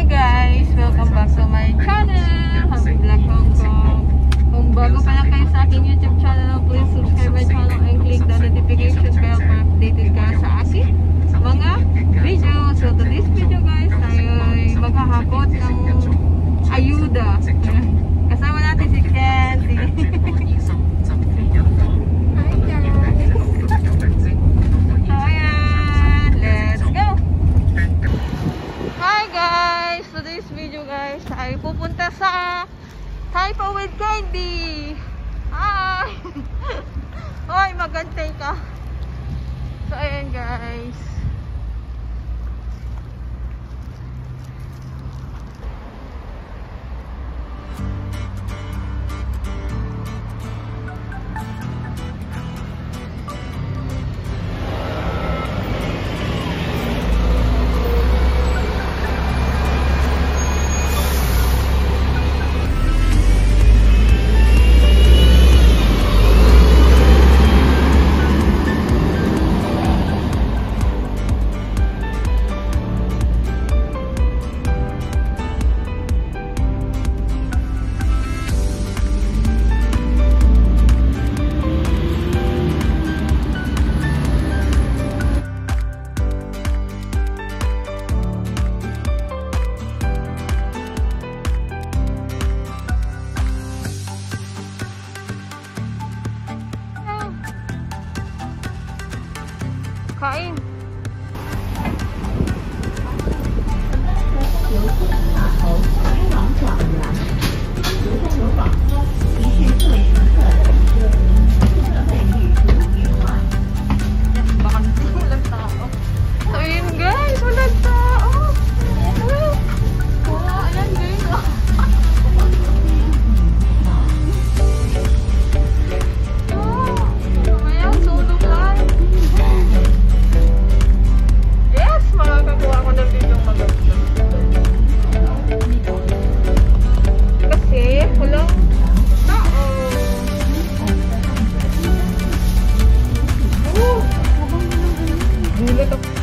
Hi guys! Welcome back to my channel! Happy Vlog Hong Kong! Kung bago pa lang kayo sa aking YouTube channel, please subscribe my channel and click the notification bell para updated ka sa aking mga video. So today's video guys, tayo ay maghahakot ng ayuda. Kasama natin si Kenzie. Hi 好诶 Gracias.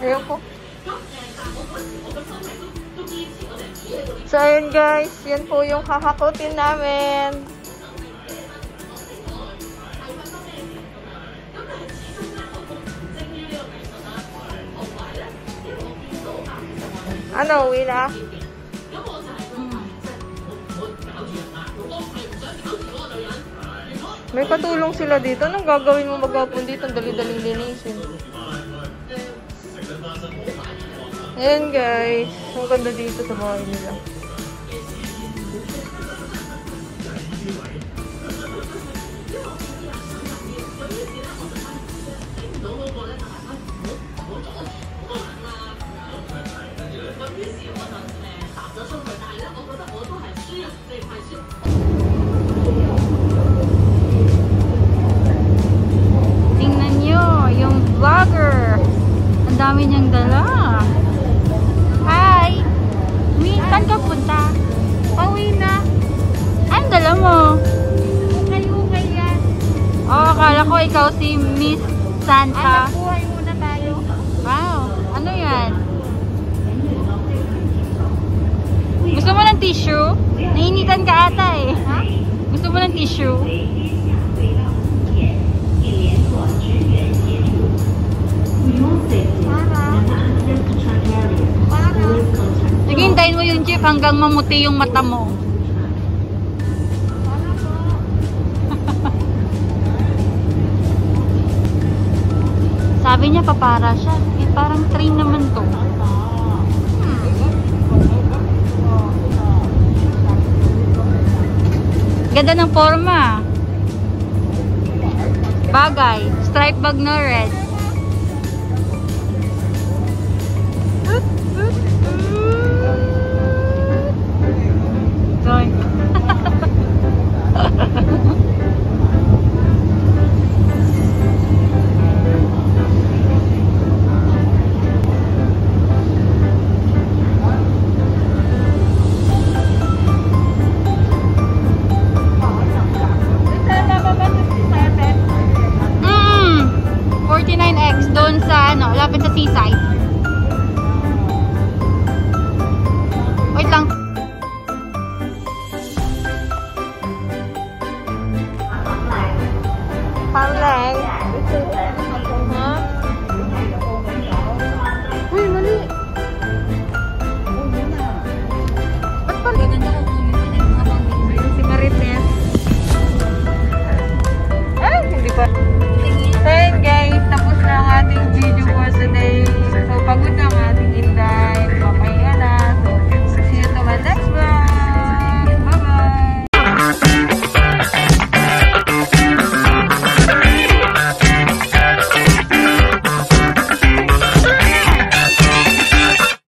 Ayoko. So, ayun guys. Yan po yung kakakutin namin. Ano, uwi na? May katulong sila dito. Anong gagawin mo maghapon dito? Ang dali-daling linisin. Ayan guys. Ang ganda dito sa bahay nila. tissue? Nainitan ka ata eh. Ha? Gusto mo ng tissue? Sige, hintayin mo yung jeep hanggang mamuti yung mata mo. Sabi niya papara siya. Eh, parang train naman to. Ganda ng forma. Bagay. Stripe bag na red. 49X doon sa ano, lapit sa seaside. Wait lang. Pang lang.